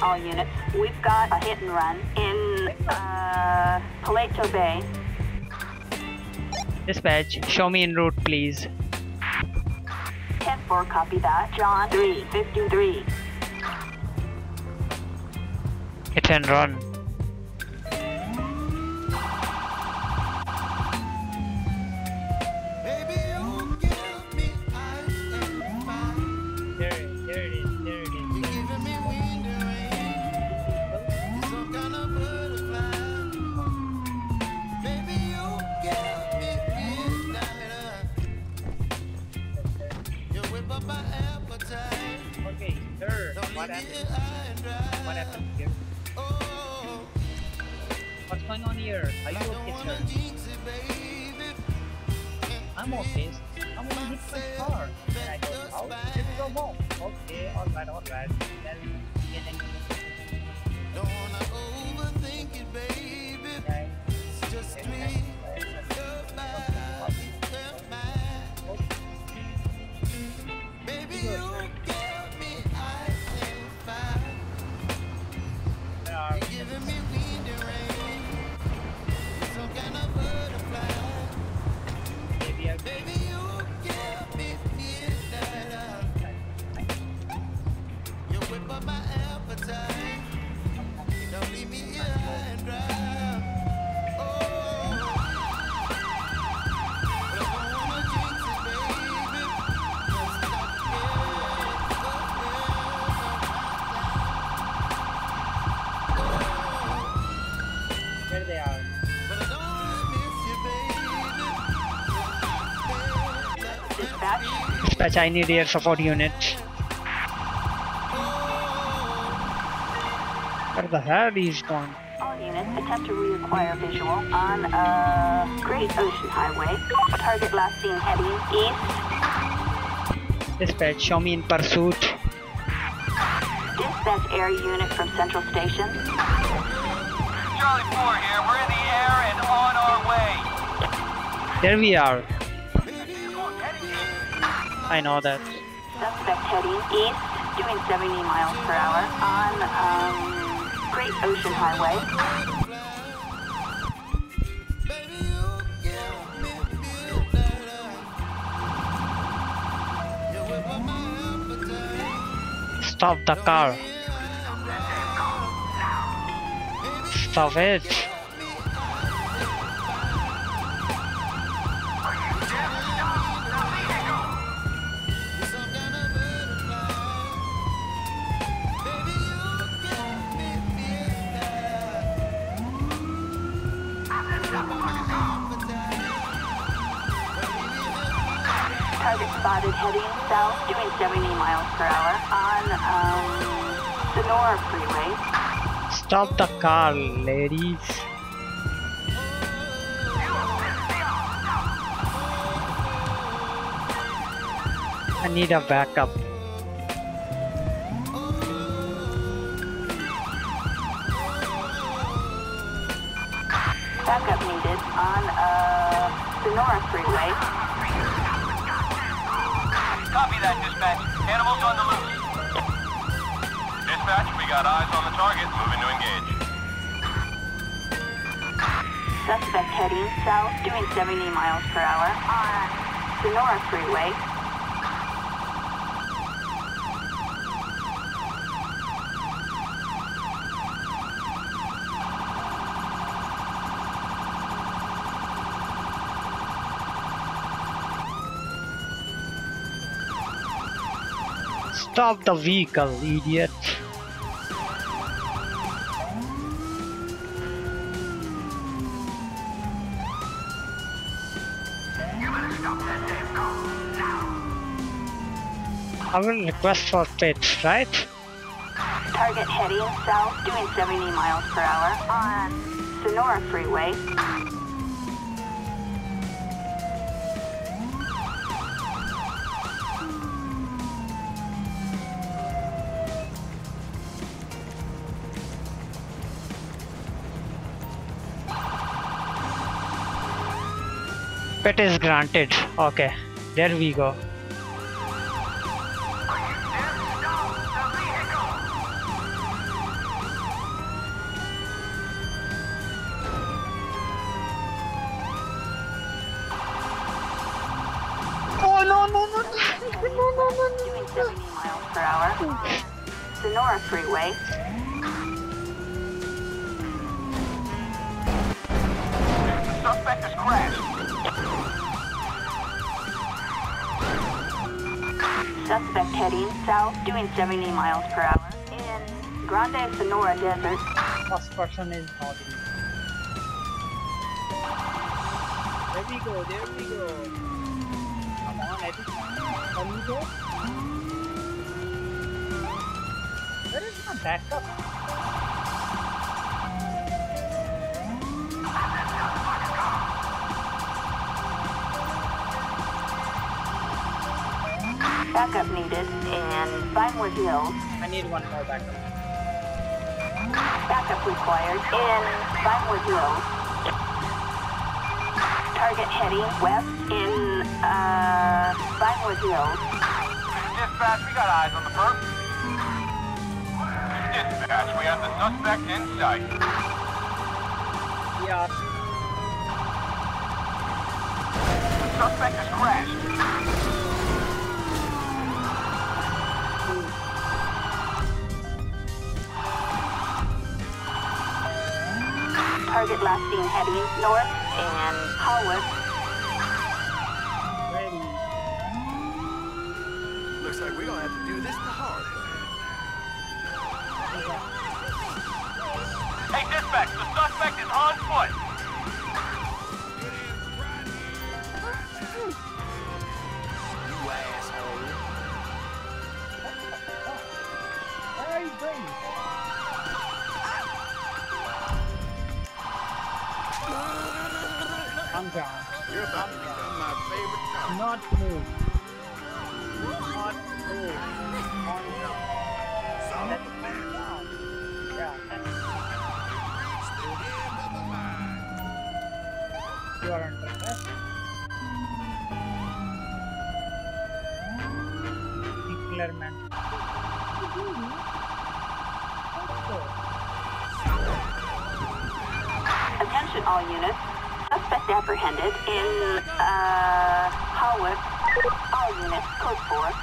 All units, we've got a hit and run in uh, Paleto Bay. Dispatch, show me en route, please. 10-4, copy that. John 353. Hit and run. Sir, what happened? and. What happened here? Oh, What's going on here? Are you okay, sir? jinx it, baby. I'm okay. I'm gonna hit my car. Can I go out? Just go home. Okay, alright, alright. Then get in. Don't wanna overthink it, baby. Right. It's just me. Your body. Baby, you Dispatch, Dispatch, I need air support unit. Where the hell is gone? all units, attempt to reacquire visual on uh, Great Ocean Highway. Target last seen heading east. Dispatch, show me in pursuit. Dispatch air unit from Central Station. Charlie 4 here. We're in the air and on our way. There we are. I know that. Suspect heading east, doing 70 miles per hour on um, Great Ocean Highway. Baby, you give me midnight. You whip up my appetite. Stop the car. Stop it. Target spotted heading south, doing 70 miles per hour on um, Senora Freeway. Stop the car, ladies. I need a backup. Backup needed on uh, Senora Freeway. Copy that, dispatch. Animals on the loose. Dispatch, we got eyes on the target. Moving to engage. Suspect heading south, doing 70 miles per hour on Senora Freeway. Stop the vehicle, idiot. I will request for pits, right? Target heading south, doing 70 miles per hour on Senora Freeway. Pet is granted. Okay, there we go. Senora Freeway. Suspect heading south, doing 70 miles per hour. In Grande Senora Desert, First person is not in. There we go, there we go. Come on, Eddie. Can you go? Where is my backup? Backup needed in Vinewood Hills. I need one more backup. Backup required in Vinewood Hills. Target heading west in uh, Vinewood Hills. Dispatch, we got eyes on the perp. Dispatch, we have the suspect in sight. Yeah, Suspect has crashed. Target last seen heading north and Hollywood. ready. Looks like we're gonna have to do this the hard way. Hey, dispatch, the suspect is on foot. You asshole. Calm down. You're about to become my favorite car. Not move. Not move. Calm down. Son of a calm bitch. Yeah, the end of the line. you are under arrest. Declare man. Attention all units. Suspect apprehended in uh, Hollywood. All units, code 4.